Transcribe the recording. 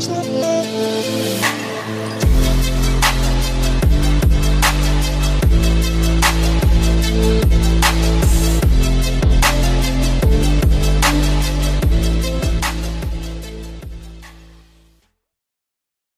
dreams.